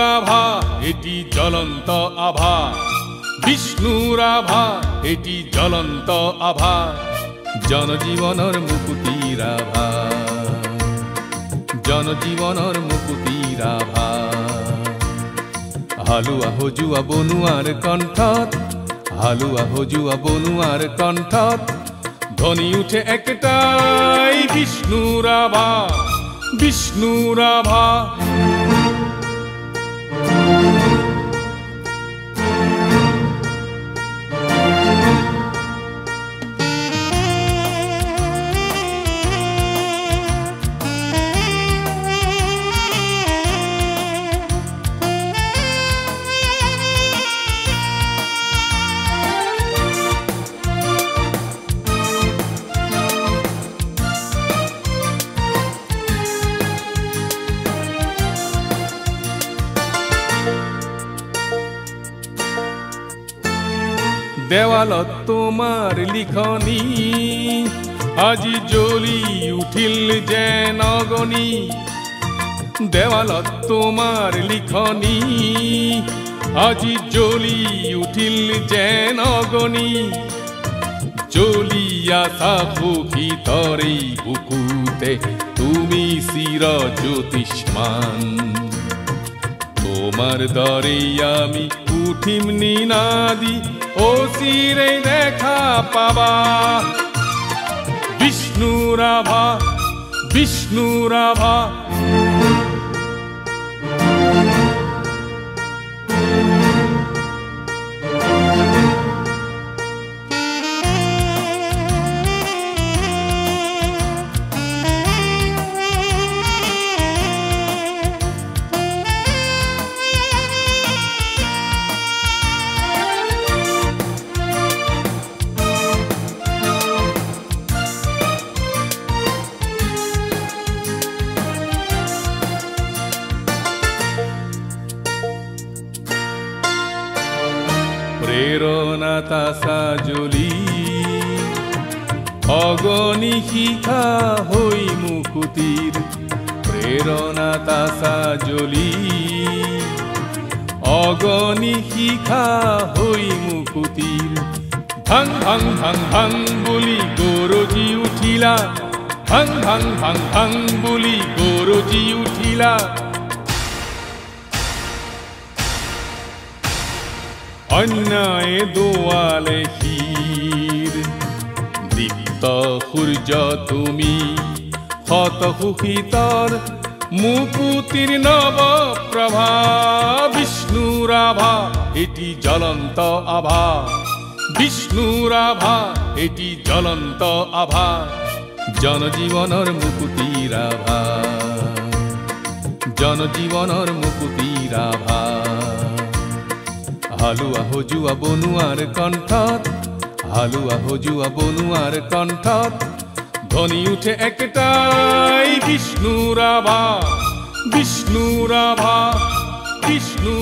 আভা এটি জ্বলন্ত আভা। বিষ্ণুর আভা এটি জ্বলন্ত আভা। জনজীবনের মুকুতির আভা জনজীবনের মুকুতির আভা হালুয়া হজুয়া বনুয়ার কণ্ঠত, হালুয়া হজুয়া বনুয়ার কণ্ঠত, ধ্বনি উঠে একটাই বিষ্ণুর আভা দেওয়ালত তোমার লিখনি। আজি জ্বলি উঠিল যেন অগণি দেওয়ালত তোমার লিখনি। আজি জ্বলি উঠিল যেন অগণি জ্বলিয়া থাকো ভিতরেই বুকুতে, তুমি চির জ্যোতিষ্মান। তোমার দরে আমি উঠিম নিনাদি ও চিরে দেখা পাবা বিষ্ণুরাভা বিষ্ণুরাভা প্রেরণা তাসা জ্বলি অগণি শিখা হই মুকুতির, প্রেরণা তাসা জ্বলি অগণি শিখা হই মুকুতির, ভাং ভাং ভাং ভাং বুলি গরজি উঠিলা। ভাং ভাং ভাং ভাং বুলি গরজি উঠিলা। অন্যায় দোয়ালে শির। দীপ্ত সূর্য তুমি শত সুখীতৰ মুকুতির নব প্রভা বিষ্ণুর আভা এটি জ্বলন্ত আভা। বিষ্ণুর আভা এটি জ্বলন্ত আভা। জনজীবনের মুকুতির আভা জনজীবনের মুকুতির আভা হালুয়া হজুয়া বনুয়ার কণ্ঠত, হালুয়া হজুয়া বনুয়ার কণ্ঠত ধনী উঠে একটাই বিষ্ণু রাভা বিষ্ণু রাভা, বিষ্ণু